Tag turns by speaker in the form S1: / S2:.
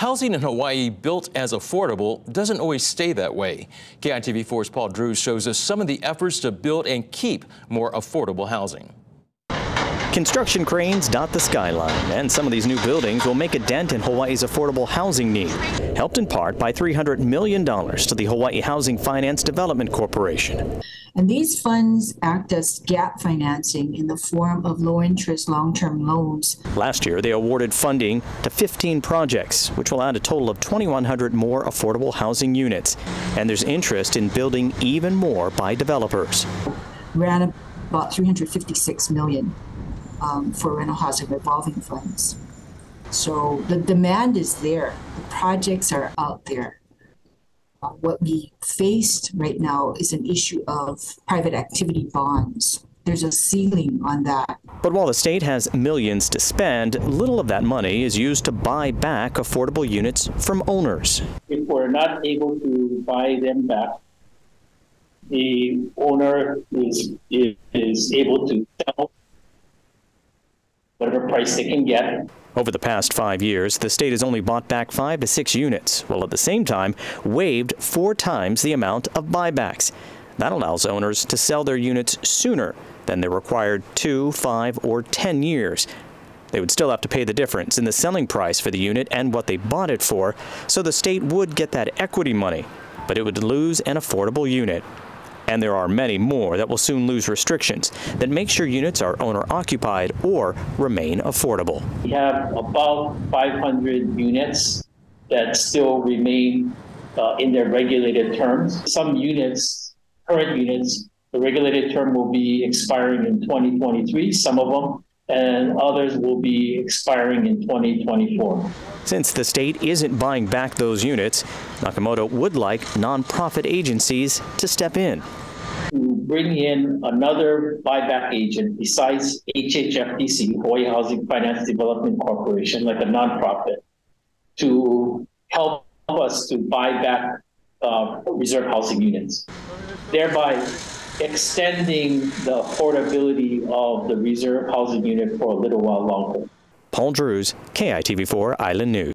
S1: Housing in Hawaii built as affordable doesn't always stay that way. KITV4's Paul Drewes shows us some of the efforts to build and keep more affordable housing.
S2: Construction cranes dot the skyline, and some of these new buildings will make a dent in Hawaii's affordable housing need, helped in part by $300 million to the Hawaii Housing Finance Development Corporation.
S3: And these funds act as gap financing in the form of low interest long term loans.
S2: Last year, they awarded funding to 15 projects, which will add a total of 2,100 more affordable housing units. And there's interest in building even more by developers.
S3: Ran about 356 million um, for rental housing revolving funds. So the demand is there, the projects are out there. Uh, what we faced right now is an issue of private activity bonds. There's a ceiling on that.
S2: But while the state has millions to spend, little of that money is used to buy back affordable units from owners.
S4: If we're not able to buy them back, the owner is, is able to sell whatever price they can get.
S2: Over the past five years, the state has only bought back five to six units, while at the same time waived four times the amount of buybacks. That allows owners to sell their units sooner than the required two, five, or ten years. They would still have to pay the difference in the selling price for the unit and what they bought it for, so the state would get that equity money, but it would lose an affordable unit. And there are many more that will soon lose restrictions that make sure units are owner occupied or remain affordable.
S4: We have about 500 units that still remain uh, in their regulated terms. Some units, current units, the regulated term will be expiring in 2023, some of them, and others will be expiring in 2024.
S2: Since the state isn't buying back those units, Nakamoto would like nonprofit agencies to step in.
S4: To bring in another buyback agent besides HHFDC, Hawaii Housing Finance Development Corporation, like a nonprofit, to help us to buy back uh, reserve housing units, thereby extending the affordability of the reserve housing unit for a little while longer.
S2: Paul Drewes, KITV4 Island News.